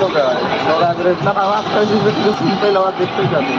Nora, Nora, na mała, to jest zwykle z tym, to ile ładnych tygodni.